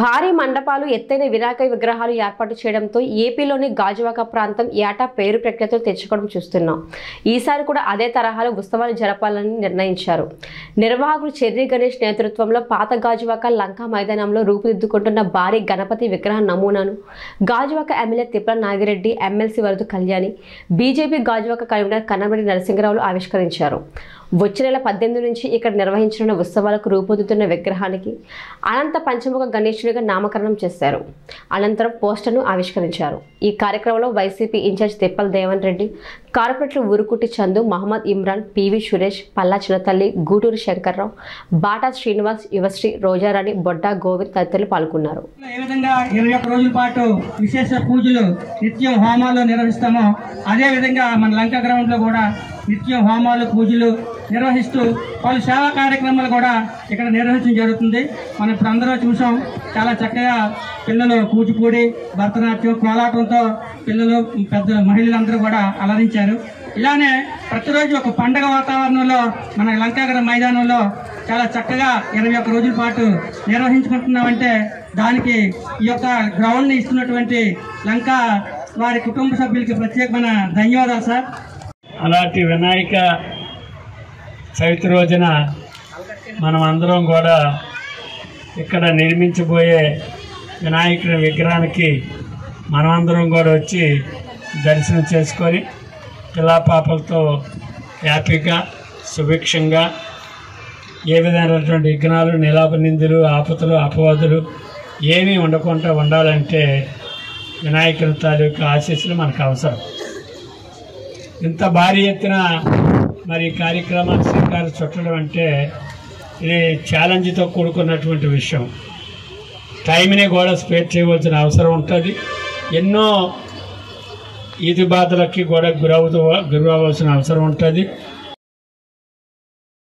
భారీ మండపాలు ఎత్తైన వినాయక విగ్రహాలు ఏర్పాటు చేయడంతో ఏపీలోని గాజువాక ప్రాంతం ఏటా పేరు ప్రఖ్యాతులు తెచ్చుకోవడం చూస్తున్నాం. ఈసారి కూడా అదే తరహాలో ఉత్సవాలు జరపాలని నిర్ణయించారు. నిర్వాహకుడు చెర్రీ గణేష్ నేతృత్వంలో పాత గాజువాక లంకా మైదానంలో రూపుదిద్దుకుంటున్న భారీ గణపతి విగ్రహ నమూనాను Gajuwaka MLA Tippala Nagireddy MLC Varadu Kalyani BJP Gajuwaka convener Kannamareddy నరసింహరావులు ఆవిష్కరించారు. వచ్చే నెల పద్దెనిమిది నుంచి ఇక్కడ నిర్వహించనున్న ఉత్సవాలకు రూపొందుతున్న విగ్రహానికి అనంత పంచముఖ గణేశుడిగా నామకరణం చేశారు. అనంతరం పోస్టర్ను ఆవిష్కరించారు. ఈ కార్యక్రమంలో వైసీపీ ఇన్ఛార్జ్ తిప్పల్ దేవన్ రెడ్డి కార్పొరేటర్లు ఉరుకుటి చందు మహమ్మద్ ఇమ్రాన్ పివి సురేష్ పల్లా చిన్నతల్లి గూటూరు శంకర్రావు బాటా శ్రీనివాస్ యువశ్రీ రోజారాణి బొడ్డా గోవింద్ తదితరులు పాల్గొన్నారు. ఏ విధంగా ఇరవై ఒక్క రోజుల పాటు విశేష పూజలు నిత్యం హోమాల్లో నిర్వహిస్తామో. అదే విధంగా మన లంక గ్రౌండ్లో కూడా నిత్యం హోమాలు పూజలు నిర్వహిస్తూ పలు సేవా కార్యక్రమాలు కూడా ఇక్కడ నిర్వహించడం జరుగుతుంది. మనం ఇప్పుడు అందరూ చూసాం చాలా చక్కగా పిల్లలు కూచిపూడి భరతనాట్యం కోలాటంతో పిల్లలు పెద్ద మహిళలందరూ కూడా అలరించారు. ఇలానే ప్రతిరోజు ఒక పండగ వాతావరణంలో మన లంకాగర మైదానంలో చాలా చక్కగా ఇరవై ఒక్క రోజుల పాటు నిర్వహించుకుంటున్నామంటే దానికి ఈ యొక్క గ్రౌండ్ని ఇస్తున్నటువంటి లంకా వారి కుటుంబ సభ్యులకి ప్రత్యేకమైన ధన్యవాదాలు సార్. అలాంటి వినాయక చవితి రోజున మనం అందరం కూడా ఇక్కడ నిర్మించబోయే వినాయకుడి విగ్రహానికి మనమందరం కూడా వచ్చి దర్శనం చేసుకొని పిల్లాపాపలతో హ్యాపీగా సుభిక్షంగా ఏ విధమైనటువంటి విఘ్నాలు నిలాప నిందులు ఆపతులు అపవాదులు ఏమీ ఉండకుండా ఉండాలంటే వినాయకుని తాలూకు ఆశీస్సులు మనకు అవసరం. ఇంత భారీ ఎత్తున మరి కార్యక్రమాలు కార్యక్రమానికి శ్రీకారం చుట్టడం అంటే ఇది ఛాలెంజ్తో కూడుకున్నటువంటి విషయం. టైంని కూడా స్పేర్ చేయవలసిన అవసరం ఉంటుంది. ఎన్నో ఈతి బాధలకి కూడా గురవుతూ గురవ్వాల్సిన అవసరం ఉంటుంది.